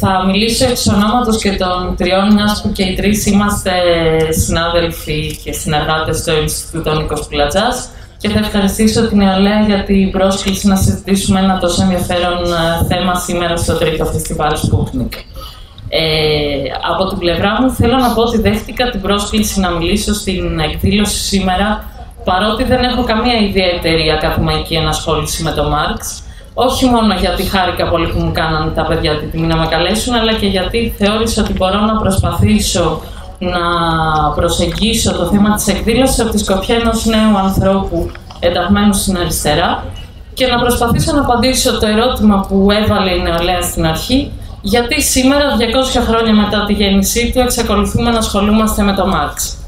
θα μιλήσω εξ ονόματος και των τριών, μιας που και οι τρεις είμαστε συνάδελφοι και συνεργάτες στο Ινστιτούτο Νίκος Πλατζάς και θα ευχαριστήσω την Ιωλέα για την πρόσκληση να συζητήσουμε ένα τόσο ενδιαφέρον ε, θέμα σήμερα στο τρίτο φεστιβάλ Sputnik. Ε, από την πλευρά μου θέλω να πω ότι δέχτηκα την πρόσκληση να μιλήσω στην εκδήλωση σήμερα παρότι δεν έχω καμία ιδιαίτερη ακαδημαϊκή ενασχόληση με τον Μάρξ όχι μόνο γιατί χάρηκα πολύ που μου κάνανε τα παιδιά την τιμή να με καλέσουν, αλλά και γιατί θεώρησα ότι μπορώ να προσπαθήσω να προσεγγίσω το θέμα της εκδήλωσης από τη σκοπιά ενός νέου ανθρώπου ενταγμένου στην αριστερά και να προσπαθήσω να απαντήσω το ερώτημα που έβαλε η νεολαία στην αρχή, γιατί σήμερα, 200 χρόνια μετά τη γέννησή του, εξακολουθούμε να ασχολούμαστε με το Μάρξ.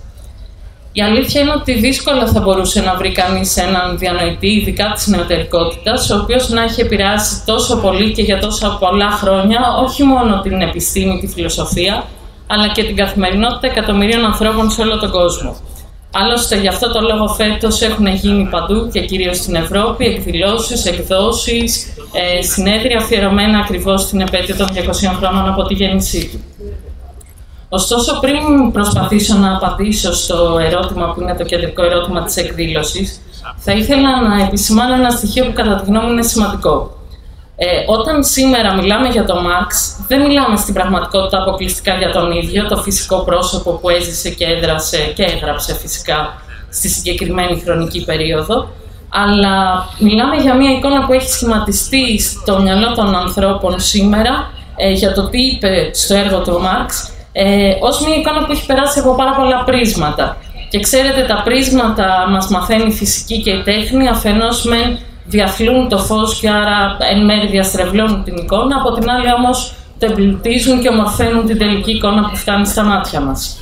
Η αλήθεια είναι ότι δύσκολα θα μπορούσε να βρει κανείς έναν διανοητή, ειδικά της νεωτερικότητας, ο οποίος να έχει επηρεάσει τόσο πολύ και για τόσα πολλά χρόνια όχι μόνο την επιστήμη, τη φιλοσοφία, αλλά και την καθημερινότητα εκατομμυρίων ανθρώπων σε όλο τον κόσμο. Άλλωστε, γι' αυτό το λόγο φέτος έχουν γίνει παντού και κυρίως στην Ευρώπη εκδηλώσεις, εκδόσεις, ε, συνέδρια αφιερωμένα ακριβώς στην επέτειο των 200 χρόνων από τη γέννησή του. Ωστόσο, πριν προσπαθήσω να απαντήσω στο ερώτημα που είναι το κεντρικό ερώτημα της εκδήλωσης, θα ήθελα να επισημάνω ένα στοιχείο που κατά τη γνώμη μου είναι σημαντικό. Ε, όταν σήμερα μιλάμε για τον Μάρξ, δεν μιλάμε στην πραγματικότητα αποκλειστικά για τον ίδιο, το φυσικό πρόσωπο που έζησε και έδρασε και έγραψε φυσικά στη συγκεκριμένη χρονική περίοδο, αλλά μιλάμε για μια εικόνα που έχει σχηματιστεί στο μυαλό των ανθρώπων σήμερα ε, για το τι είπε στο έργο του Μάρξ ε, ως μια εικόνα που έχει περάσει από πάρα πολλά πρίσματα. Και ξέρετε, τα πρίσματα μας μαθαίνει η φυσική και η τέχνη, αφενός με διαθλούν το φως και άρα εν μέρει διαστρεβλώνουν την εικόνα, από την άλλη όμως το εμπλουτίζουν και ομορφαίνουν την τελική εικόνα που φτάνει στα μάτια μας.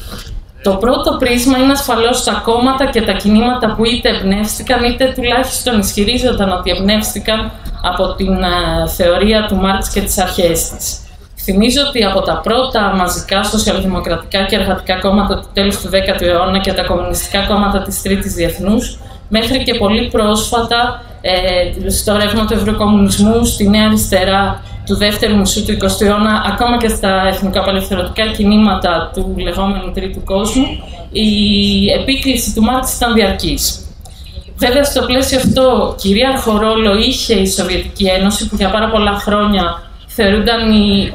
Το πρώτο πρίσμα είναι ασφαλώς τα κόμματα και τα κινήματα που είτε εμπνεύστηκαν είτε τουλάχιστον ισχυρίζονταν ότι εμπνεύστηκαν από την uh, θεωρία του Μάρξ και τις αρχές της. Θυμίζω ότι από τα πρώτα μαζικά σοσιαλδημοκρατικά και εργατικά κόμματα του τέλους του 10ου αιώνα και τα κομμουνιστικά κόμματα της Τρίτης Διεθνούς, μέχρι και πολύ πρόσφατα ε, στο ρεύμα του Ευρωκομμουνισμού, στη Νέα Αριστερά του δεύτερου μισού του 20ου αιώνα, ακόμα και στα εθνικοαπελευθερωτικά κινήματα του λεγόμενου Τρίτου Κόσμου, η επίκληση του Μάρξ ήταν διαρκής. Βέβαια, στο πλαίσιο αυτό, κυρίαρχο ρόλο είχε η Σοβιετική Ένωση, που για πάρα πολλά χρόνια θεωρούνταν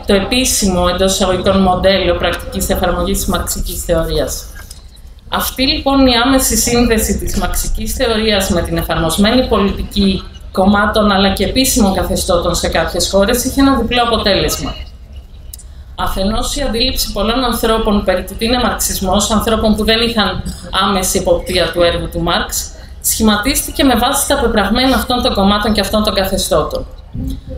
το επίσημο εντός εισαγωγικών μοντέλο πρακτικής εφαρμογής της μαρξική θεωρίας. Αυτή λοιπόν η άμεση σύνδεση της μαξικής θεωρίας με την εφαρμοσμένη πολιτική κομμάτων αλλά και επίσημων καθεστώτων σε κάποιες χώρες είχε ένα διπλό αποτέλεσμα. Αφενός η αντίληψη πολλών ανθρώπων περί του τι είναι μαρξισμός, ανθρώπων που δεν είχαν άμεση υποπτία του έργου του Μάρξ, σχηματίστηκε με βάση τα πεπραγμένα αυτών των κομμάτων και αυτών των καθεστώτων.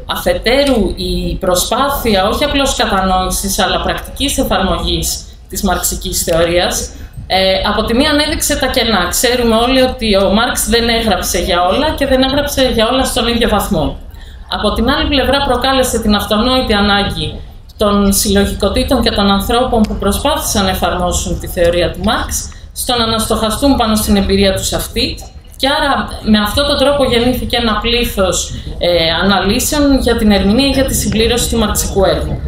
Αφετέρου, η προσπάθεια όχι απλώς κατανόησης, αλλά πρακτικής εφαρμογής της μαρξικής θεωρίας, ε, από τη μία ανέδειξε τα κενά. Ξέρουμε όλοι ότι ο Μάρξ δεν έγραψε για όλα και δεν έγραψε για όλα στον ίδιο βαθμό. Από την άλλη πλευρά προκάλεσε την αυτονόητη ανάγκη των συλλογικοτήτων και των ανθρώπων που προσπάθησαν να εφαρμόσουν τη θεωρία του Μάρξ στο να αναστοχαστούν πάνω στην εμπειρία τους αυτή και άρα με αυτόν τον τρόπο γεννήθηκε ένα πλήθος ε, αναλύσεων για την ερμηνεία για τη συμπλήρωση του μαρξικού έργου.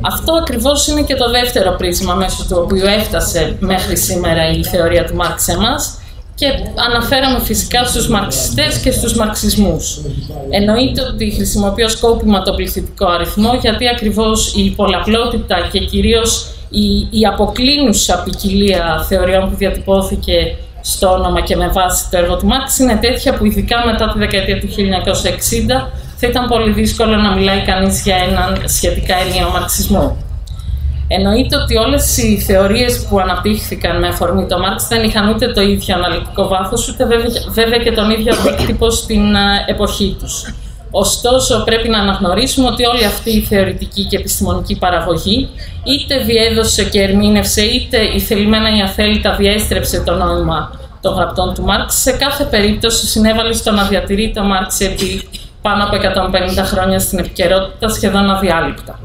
Αυτό ακριβώς είναι και το δεύτερο πρίσμα μέσω του οποίου έφτασε μέχρι σήμερα η θεωρία του Μάρξ σε εμάς και αναφέραμε φυσικά στους μαρξιστές και στους μαρξισμούς. Εννοείται ότι χρησιμοποιώ σκόπιμα το πληθυντικό αριθμό γιατί ακριβώς η πολλαπλότητα και κυρίως η, η αποκλίνουσα ποικιλία θεωριών που διατυπώθηκε στο όνομα και με βάση το έργο του Μάρξ είναι τέτοια που ειδικά μετά τη δεκαετία του 1960 θα ήταν πολύ δύσκολο να μιλάει κανείς για έναν σχετικά ενιαίο μαρξισμό. Εννοείται ότι όλες οι θεωρίες που αναπτύχθηκαν με αφορμή το Μάρξ δεν είχαν ούτε το ίδιο αναλυτικό βάθος, ούτε βέβαια και τον ίδιο αντίκτυπο στην ε, εποχή τους. Ωστόσο, πρέπει να αναγνωρίσουμε ότι όλη αυτή η θεωρητική και επιστημονική παραγωγή είτε διέδωσε και ερμήνευσε, είτε η θελημένα ή αθέλητα διέστρεψε το νόημα των γραπτών του Μάρξ, σε κάθε περίπτωση συνέβαλε στο να διατηρεί το Μάρξ επί πάνω από 150 χρόνια στην επικαιρότητα σχεδόν αδιάλειπτα.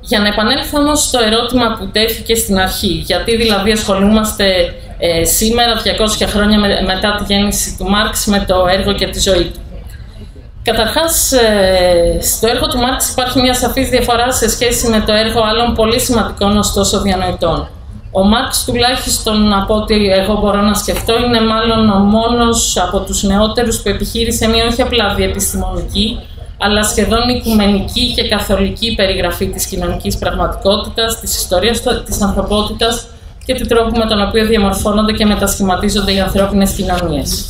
Για να επανέλθω όμως στο ερώτημα που τέθηκε στην αρχή, γιατί δηλαδή ασχολούμαστε ε, σήμερα, 200 χρόνια μετά τη γέννηση του Μάρξ, με το έργο και τη ζωή του. Καταρχάς, ε, στο έργο του Μάρξ υπάρχει μια σαφής διαφορά σε σχέση με το έργο άλλων πολύ σημαντικών ωστόσο διανοητών. Ο Μάρξ τουλάχιστον από ό,τι εγώ μπορώ να σκεφτώ είναι μάλλον ο μόνος από τους νεότερους που επιχείρησε μια όχι απλά διεπιστημονική αλλά σχεδόν οικουμενική και καθολική περιγραφή της κοινωνικής πραγματικότητας, της ιστορίας της ανθρωπότητας και του τρόπου με τον οποίο διαμορφώνονται και μετασχηματίζονται οι ανθρώπινες κοινωνίες.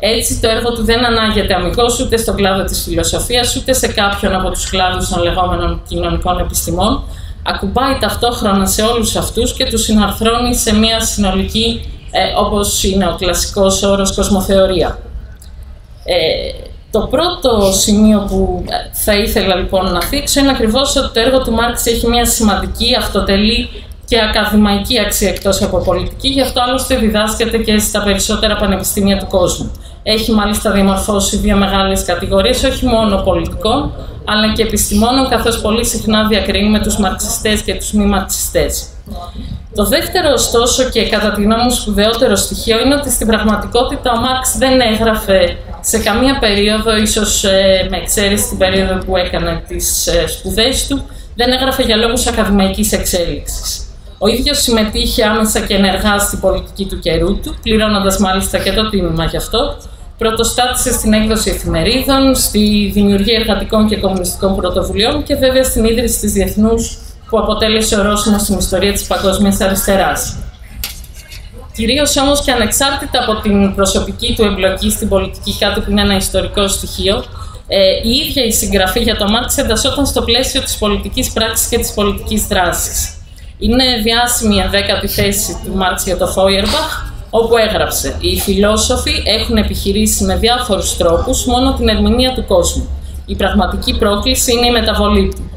Έτσι, το έργο του δεν ανάγεται αμυγός ούτε στον κλάδο της φιλοσοφίας, ούτε σε κάποιον από τους κλάδους των λεγόμενων κοινωνικών επιστημών, ακουμπάει ταυτόχρονα σε όλους αυτούς και τους συναρθρώνει σε μια συνολική, ε, όπως είναι ο κλασικός όρος, κοσμοθεωρία. Ε, το πρώτο σημείο που θα ήθελα λοιπόν να θίξω είναι ακριβώς ότι το έργο του Μάρξ έχει μια σημαντική, αυτοτελή και ακαδημαϊκή αξία εκτός από πολιτική, γι' αυτό άλλωστε διδάσκεται και στα περισσότερα πανεπιστήμια του κόσμου. Έχει μάλιστα διαμορφώσει δύο μεγάλες κατηγορίες, όχι μόνο πολιτικών, αλλά και επιστημόνων, καθώς πολύ συχνά διακρίνει με τους μαρξιστές και τους μη μαρξιστές. Το δεύτερο, ωστόσο, και κατά τη γνώμη μου σπουδαιότερο στοιχείο είναι ότι στην πραγματικότητα ο Μάρξ δεν έγραφε σε καμία περίοδο, ίσως ε, με εξαίρεση την περίοδο που έκανε τις ε, σπουδές του, δεν έγραφε για λόγους ακαδημαϊκής εξέλιξης. Ο ίδιος συμμετείχε άμεσα και ενεργά στην πολιτική του καιρού του, πληρώνοντας μάλιστα και το τίμημα γι' αυτό, πρωτοστάτησε στην έκδοση εφημερίδων, στη δημιουργία εργατικών και κομμουνιστικών πρωτοβουλειών και βέβαια στην ίδρυση της Διεθνούς που αποτέλεσε ορόσημο στην ιστορία της παγκόσμιας αριστεράς. Κυρίως όμως και ανεξάρτητα από την προσωπική του εμπλοκή στην πολιτική, κάτι που είναι ένα ιστορικό στοιχείο, ε, η ίδια η συγγραφή για το Μάρξ εντασσόταν στο πλαίσιο της πολιτικής πράξης και της πολιτικής δράσης. Είναι διάσημη η ενδέκατη θέση του Μάρξ για το Φόιερμπαχ, όπου έγραψε «Οι φιλόσοφοι έχουν επιχειρήσει με διάφορους τρόπους μόνο την ερμηνεία του κόσμου. Η πραγματική πρόκληση είναι η μεταβολή του.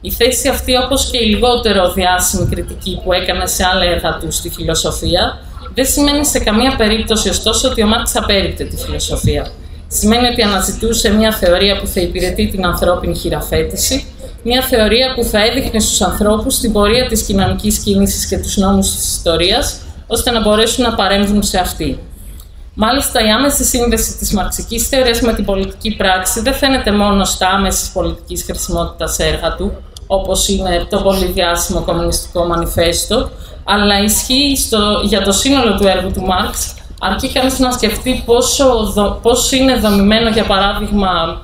Η θέση αυτή, όπως και η λιγότερο διάσημη κριτική που έκανε σε άλλα έργα του στη φιλοσοφία, δεν σημαίνει σε καμία περίπτωση ωστόσο ότι ο Μάρξ απέριπτε τη φιλοσοφία. Σημαίνει ότι αναζητούσε μια θεωρία που θα υπηρετεί την ανθρώπινη χειραφέτηση, μια θεωρία που θα έδειχνε στους ανθρώπους την πορεία της κοινωνικής κίνησης και τους νόμους της ιστορίας, ώστε να μπορέσουν να παρέμβουν σε αυτή. Μάλιστα, η άμεση σύνδεση της μαρξικής θεωρίας με την πολιτική πράξη δεν φαίνεται μόνο στα άμεσης πολιτικής χρησιμότητας έργα του, όπως είναι το πολύ διάσημο Κομμουνιστικό Μανιφέστο, αλλά ισχύει στο, για το σύνολο του έργου του Μάρξ, αρκεί κανείς να σκεφτεί πόσο, πόσο είναι δομημένο, για παράδειγμα,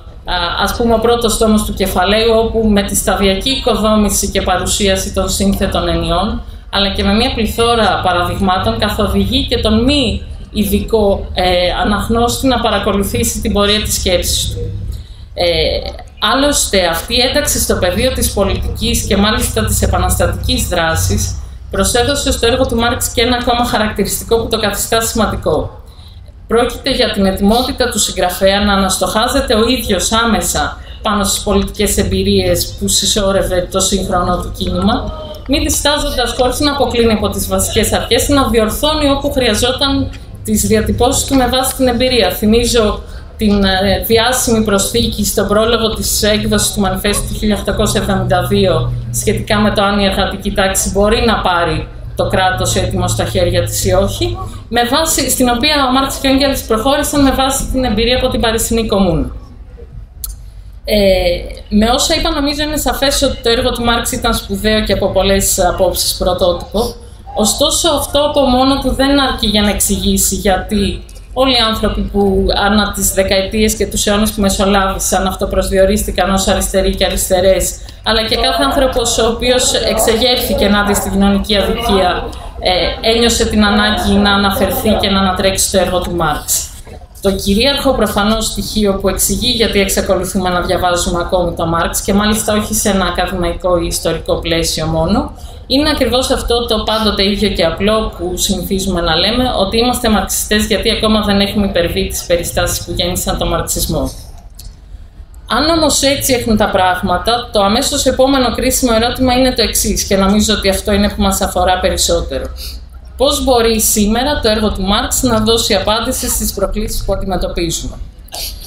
ας πούμε ο πρώτος τόμος του κεφαλαίου, όπου με τη σταδιακή οικοδόμηση και παρουσίαση των σύνθετων ενιών, αλλά και με μια πληθώρα παραδειγμάτων, καθοδηγεί και τον μη ειδικό ε, αναγνώστη να παρακολουθήσει την πορεία της σκέψης του. Ε, άλλωστε, αυτή η ένταξη στο πεδίο της πολιτικής και μάλιστα της επαναστατικής δράσης προσέδωσε στο έργο του Μάρξ και ένα ακόμα χαρακτηριστικό που το καθιστά σημαντικό. Πρόκειται για την ετοιμότητα του συγγραφέα να αναστοχάζεται ο ίδιος άμεσα πάνω στις πολιτικές εμπειρίες που συσσόρευε το σύγχρονο του κίνημα, μη διστάζοντα χωρί να αποκλίνει από τις βασικές αρχές, να διορθώνει όπου χρειαζόταν τις διατυπώσεις του με βάση την εμπειρία. Θυμίζω την ε, διάσημη προσθήκη στον πρόλογο της έκδοσης του Μανιφέστου του 1872 σχετικά με το αν η εργατική τάξη μπορεί να πάρει το κράτος έτοιμο στα χέρια της ή όχι, με βάση, στην οποία ο Μάρξ και ο Έγγελς προχώρησαν με βάση την εμπειρία από την Παρισινή Κομμούνα. Ε, με όσα είπα, νομίζω είναι σαφές ότι το έργο του Μάρξ ήταν σπουδαίο και από πολλές απόψεις πρωτότυπο. Ωστόσο, αυτό από μόνο του δεν αρκεί για να εξηγήσει γιατί όλοι οι άνθρωποι που ανά τις δεκαετίες και τους αιώνες που μεσολάβησαν αυτοπροσδιορίστηκαν ως αριστεροί και αριστερές, αλλά και κάθε άνθρωπος ο οποίος εξεγέρθηκε ενάντια στην κοινωνική αδικία, ε, ένιωσε την ανάγκη να αναφερθεί και να ανατρέξει το έργο του Μάρξ. Το κυρίαρχο προφανώς στοιχείο που εξηγεί γιατί εξακολουθούμε να διαβάζουμε ακόμη το Μάρξ και μάλιστα όχι σε ένα ακαδημαϊκό ή ιστορικό πλαίσιο μόνο, είναι ακριβώς αυτό το πάντοτε ίδιο και απλό που συνηθίζουμε να λέμε, ότι είμαστε μαρξιστές γιατί ακόμα δεν έχουμε υπερβεί τις περιστάσεις που γέννησαν τον μαρξισμό. Αν όμως έτσι έχουν τα πράγματα, το αμέσως επόμενο κρίσιμο ερώτημα είναι το εξής, και νομίζω ότι αυτό είναι που μας αφορά περισσότερο. Πώς μπορεί σήμερα το έργο του Μάρξ να δώσει απάντηση στις προκλήσεις που αντιμετωπίζουμε.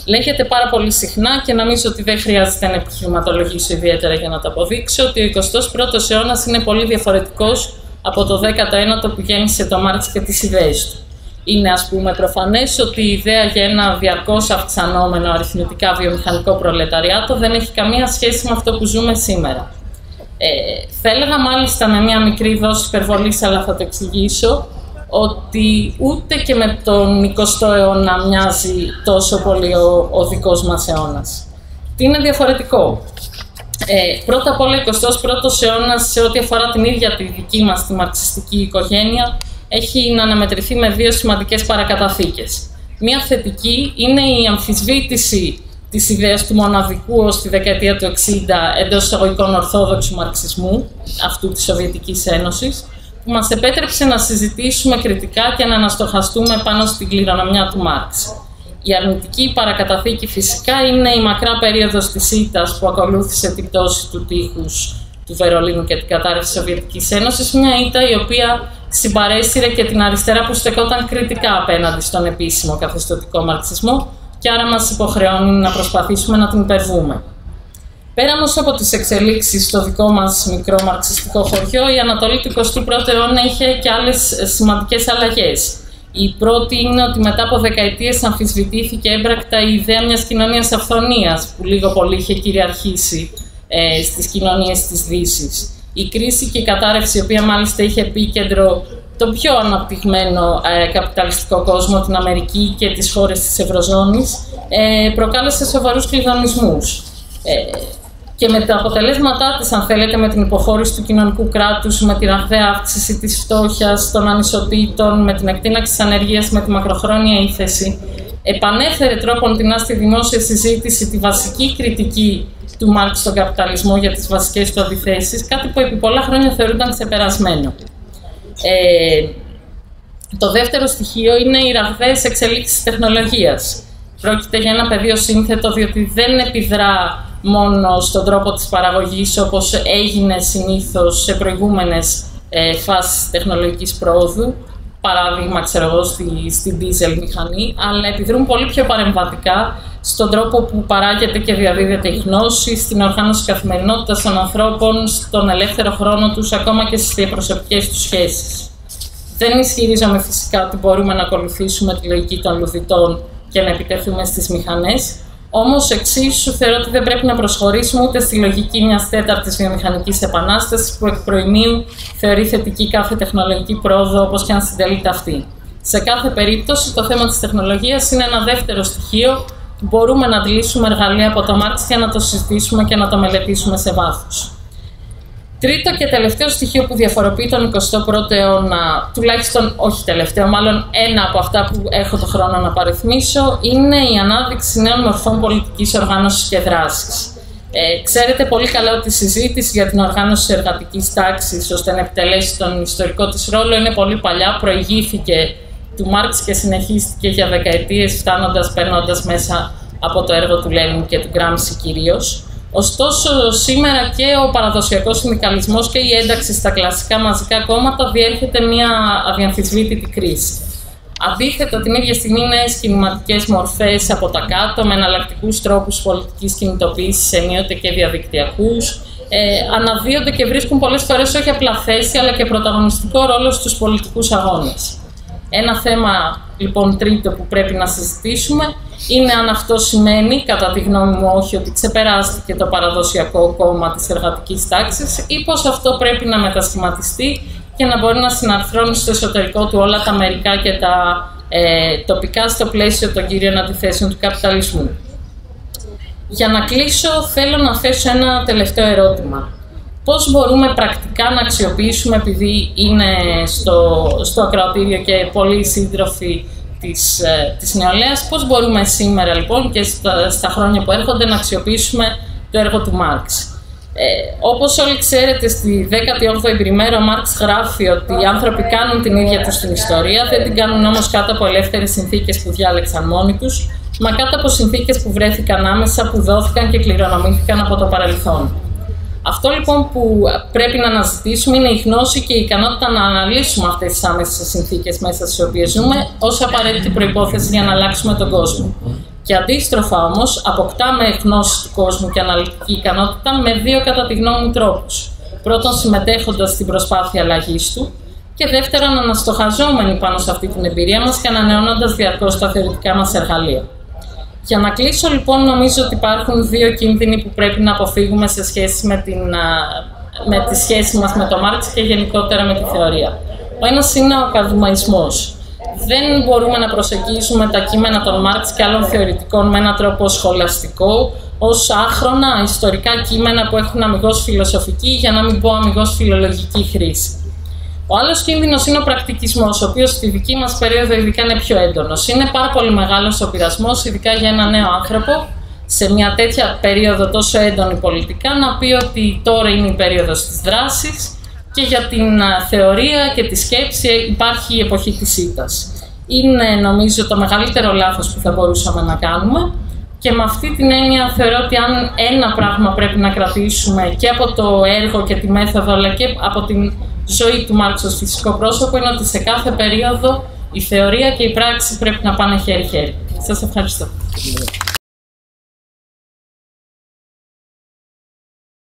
Λέγεται πάρα πολύ συχνά και νομίζω ότι δεν χρειάζεται να επιχειρηματολογήσω ιδιαίτερα για να το αποδείξω ότι ο 21ο αιώνας είναι πολύ διαφορετικός από το 19ο που γέννησε το Μάρξ και τις ιδέες του. είναι ας πούμε προφανές ότι η ιδέα για ένα διαρκώς αυξανόμενο αριθμητικά βιομηχανικό προλεταριάτο δεν έχει καμία σχέση με αυτό που ζούμε σήμερα. Ε, θα έλεγα μάλιστα με μια μικρή δόση υπερβολής, αλλά θα το εξηγήσω, ότι ούτε και με τον 20ο αιώνα μοιάζει τόσο πολύ ο, ο δικός μας αιώνας. Τι είναι διαφορετικό; Ε, πρώτα απ' όλα, ο 21ο αιώνας, σε ό,τι αφορά την ίδια τη δική μας τη μαρξιστική οικογένεια, έχει να αναμετρηθεί με δύο σημαντικές παρακαταθήκες. Μία θετική είναι η αμφισβήτηση της ιδέας του μοναδικού ως τη δεκαετία του 60 εντός εισαγωγικών ορθόδοξου μαρξισμού, αυτού της Σοβιετικής Ένωσης, που μας επέτρεψε να συζητήσουμε κριτικά και να αναστοχαστούμε πάνω στην κληρονομιά του Μάρξ. Η αρνητική παρακαταθήκη φυσικά είναι η μακρά περίοδος της ήττας που ακολούθησε την πτώση του τείχους του Βερολίνου και την κατάρρευση της Σοβιετικής Ένωσης, μια ήττα η οποία συμπαρέστηρε και την αριστερά που στεκόταν κριτικά απέναντι στον επίσημο καθεστωτικό μαρξισμό και άρα μας υποχρεώνει να προσπαθήσουμε να την υπερβούμε. Πέρα όμως από τις εξελίξεις στο δικό μας μικρό μαρξιστικό χωριό, η Ανατολή του 21ου αιώνα είχε και άλλες σημαντικές αλλαγές. Η πρώτη είναι ότι μετά από δεκαετίες αμφισβητήθηκε έμπρακτα η ιδέα μιας κοινωνίας αυθονίας, που λίγο πολύ είχε κυριαρχήσει ε, στις κοινωνίες της Δύσης. Η κρίση και η κατάρρευση, η οποία μάλιστα είχε επίκεντρο το πιο αναπτυγμένο ε, καπιταλιστικό κόσμο, την Αμερική και τις χώρες της Ευρωζώνης, ε, προκάλεσε σοβαρούς κλειδονισμούς. Ε, και με τα αποτελέσματά της, αν θέλετε, με την υποχώρηση του κοινωνικού κράτους, με τη ραγδαία αύξηση της φτώχειας, των ανισοτήτων, με την εκτείναξη της ανεργίας, με τη μακροχρόνια ύφεση, επανέφερε τρόπον την στη δημόσια συζήτηση τη βασική κριτική του Μάρξ στον καπιταλισμό για τις βασικές του αντιθέσεις, κάτι που επί πολλά χρόνια θεωρούνταν ξεπερασμένο. Ε, το δεύτερο στοιχείο είναι οι ραγδαίες εξελίξεις της τεχνολογίας. Πρόκειται για ένα πεδίο σύνθετο, διότι δεν επιδρά μόνο στον τρόπο της παραγωγής όπως έγινε συνήθως σε προηγούμενες ε, φάσεις τεχνολογικής πρόοδου, παράδειγμα ξέρω εγώ στη, στη diesel μηχανή, αλλά επιδρούν πολύ πιο παρεμβατικά στον τρόπο που παράγεται και διαδίδεται η γνώση, στην οργάνωση καθημερινότητας των ανθρώπων, στον ελεύθερο χρόνο τους, ακόμα και στις διαπροσωπικές τους σχέσεις. Δεν ισχυρίζομαι φυσικά ότι μπορούμε να ακολουθήσουμε τη λογική των λουδιτών και να επιτεθούμε στις μηχανές, Όμως, εξίσου θεωρώ ότι δεν πρέπει να προσχωρήσουμε ούτε στη λογική μιας τέταρτης βιομηχανικής επανάστασης που εκ προημίου θεωρεί θετική κάθε τεχνολογική πρόοδο, όπως και αν συντελείται αυτή. Σε κάθε περίπτωση, το θέμα της τεχνολογίας είναι ένα δεύτερο στοιχείο που μπορούμε να αντλήσουμε εργαλεία από το Μάρξ για να το συζητήσουμε και να το μελετήσουμε σε βάθος. Τρίτο και τελευταίο στοιχείο που διαφοροποιεί τον 21ο αιώνα, τουλάχιστον όχι τελευταίο, μάλλον ένα από αυτά που έχω το χρόνο να παριθμίσω, είναι η ανάδειξη νέων μορφών πολιτικής οργάνωσης και δράσης. Ε, ξέρετε πολύ καλά ότι η συζήτηση για την οργάνωση της εργατικής τάξης ώστε να επιτελέσει τον ιστορικό της ρόλο είναι πολύ παλιά, προηγήθηκε του Μάρξ και συνεχίστηκε για δεκαετίες, φτάνοντας, παίρνοντας μέσα από το έργο του Λένιν και του Γκράμψη κυρίως. Ωστόσο, σήμερα και ο παραδοσιακός συνδικαλισμός και η ένταξη στα κλασικά μαζικά κόμματα διέρχεται μια αδιαμφισβήτητη κρίση. Αντίθετα, την ίδια στιγμή νέες κινηματικές μορφές από τα κάτω, με εναλλακτικούς τρόπους πολιτικής κινητοποίησης, ενίοτε και διαδικτυακούς, ε, αναδύονται και βρίσκουν πολλές φορές όχι απλά θέση, αλλά και πρωταγωνιστικό ρόλο στους πολιτικούς αγώνες. Ένα θέμα, λοιπόν, τρίτο που πρέπει να συζητήσουμε είναι αν αυτό σημαίνει, κατά τη γνώμη μου, όχι ότι ξεπεράστηκε το παραδοσιακό κόμμα της εργατικής τάξης ή πως αυτό πρέπει να μετασχηματιστεί και να μπορεί να συναρθρώνει στο εσωτερικό του όλα τα μερικά και τα ε, τοπικά στο πλαίσιο των κυρίων αντιθέσεων του καπιταλισμού. Για να κλείσω, θέλω να θέσω ένα τελευταίο ερώτημα. Πώς μπορούμε πρακτικά να αξιοποιήσουμε, επειδή είναι στο, στο ακροατήριο και πολλοί σύντροφοι της, ε, της νεολαίας, πώς μπορούμε σήμερα λοιπόν και στα, στα χρόνια που έρχονται να αξιοποιήσουμε το έργο του Μάρξ. Ε, όπως όλοι ξέρετε, στη 18η ημέρα ο Μάρξ γράφει ότι οι άνθρωποι κάνουν την ίδια τους την ιστορία, δεν την κάνουν όμως κάτω από ελεύθερες συνθήκες που διάλεξαν μόνοι τους, μα κάτω από συνθήκες που βρέθηκαν άμεσα, που δόθηκαν και κληρονομήθηκαν από το παρελθόν. Αυτό λοιπόν που πρέπει να αναζητήσουμε είναι η γνώση και η ικανότητα να αναλύσουμε αυτές τις άμεσες συνθήκες μέσα στις οποίες ζούμε ως απαραίτητη προπόθεση για να αλλάξουμε τον κόσμο. Και αντίστροφα όμως, αποκτάμε γνώση του κόσμου και αναλυτική ικανότητα με δύο κατά τη γνώμη μου τρόπους. Πρώτον, συμμετέχοντας στην προσπάθεια αλλαγής του και δεύτερον αναστοχαζόμενοι πάνω σε αυτή την εμπειρία μας και ανανεώνοντας διαρκώς τα θεωρητικά μας εργαλεία. Για να κλείσω λοιπόν νομίζω ότι υπάρχουν δύο κίνδυνοι που πρέπει να αποφύγουμε σε σχέση με, την, με τη σχέση μας με το Μάρξ και γενικότερα με τη θεωρία. Ο ένας είναι ο ακαδημαϊσμός. Δεν μπορούμε να προσεγγίσουμε τα κείμενα των Μάρξ και άλλων θεωρητικών με έναν τρόπο σχολαστικό, ως άχρονα ιστορικά κείμενα που έχουν αμυγός φιλοσοφική, για να μην πω αμυγός φιλολογική χρήση. Ο άλλος κίνδυνος είναι ο πρακτικισμός, ο οποίος στη δική μας περίοδο ειδικά είναι πιο έντονος. Είναι πάρα πολύ μεγάλος ο πειρασμός, ειδικά για ένα νέο άνθρωπο, σε μια τέτοια περίοδο τόσο έντονη πολιτικά, να πει ότι τώρα είναι η περίοδος της δράσης και για την θεωρία και τη σκέψη υπάρχει η εποχή της ήττας. Είναι νομίζω το μεγαλύτερο λάθος που θα μπορούσαμε να κάνουμε και με αυτή την έννοια θεωρώ ότι αν ένα πράγμα πρέπει να κρατήσουμε και από το έργο και τη μέθοδο αλλά και από την ζωή του Μάρξ ως φυσικό πρόσωπο είναι ότι σε κάθε περίοδο η θεωρία και η πράξη πρέπει να πάνε χέρι-χέρι. Σας ευχαριστώ.